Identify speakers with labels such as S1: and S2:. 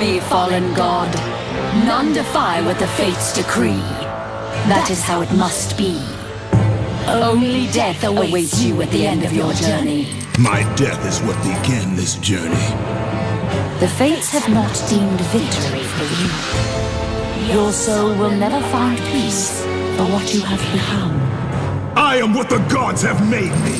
S1: Me, fallen god. None defy what the fates decree. That is how it must be. Only death awaits you at the end of your journey.
S2: My death is what began this journey.
S1: The fates have not deemed victory for you. Your soul will never find peace for what you have become.
S2: I am what the gods have made me.